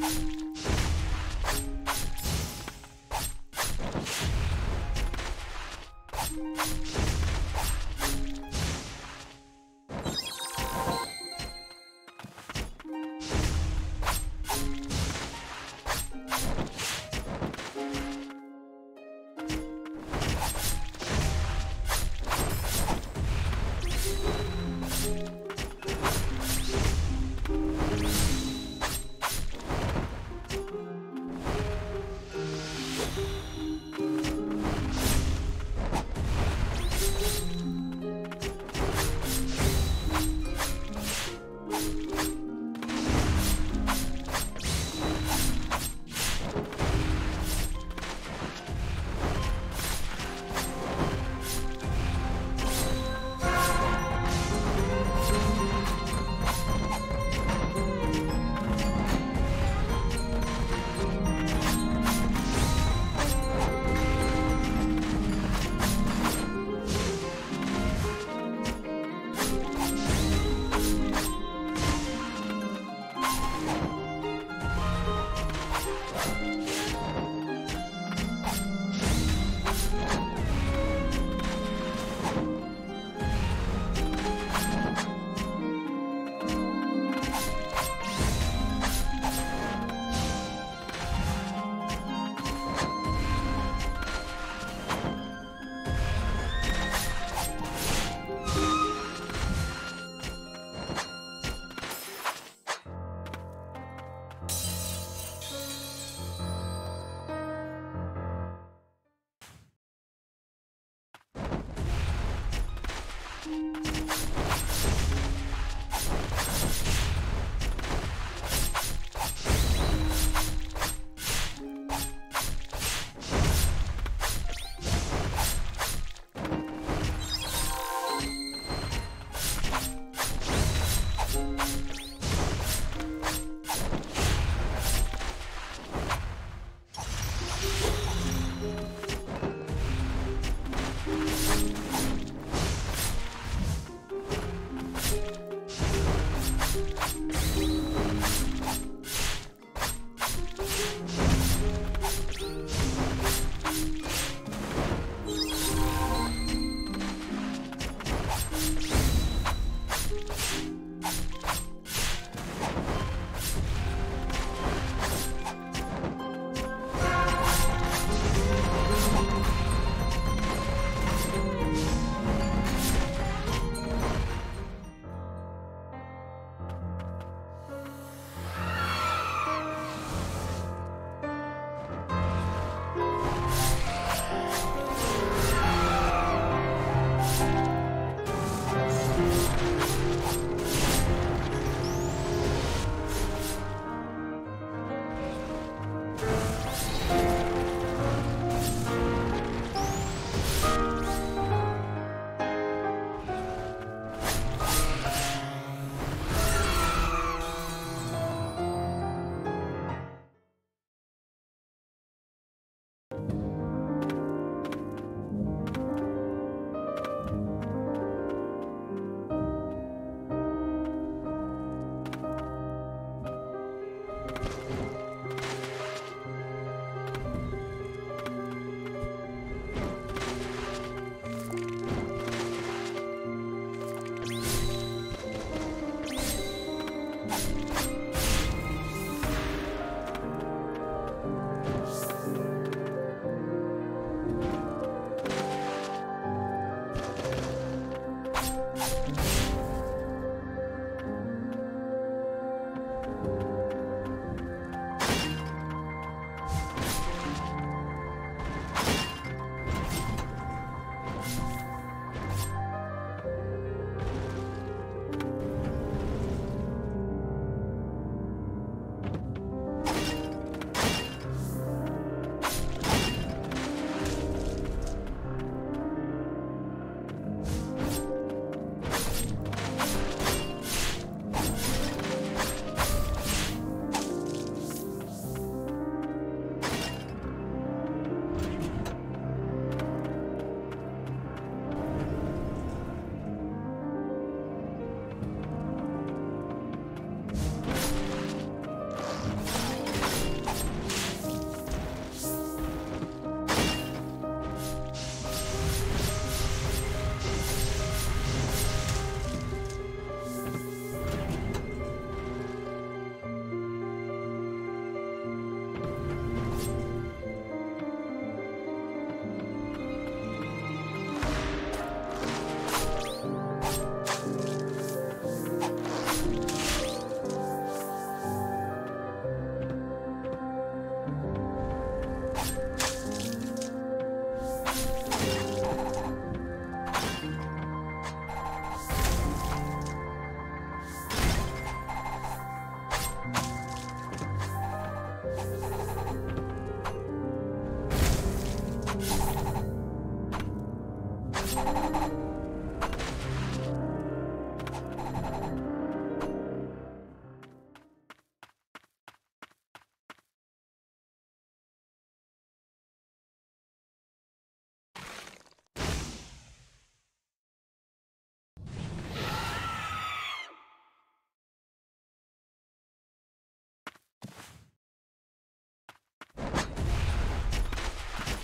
you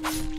You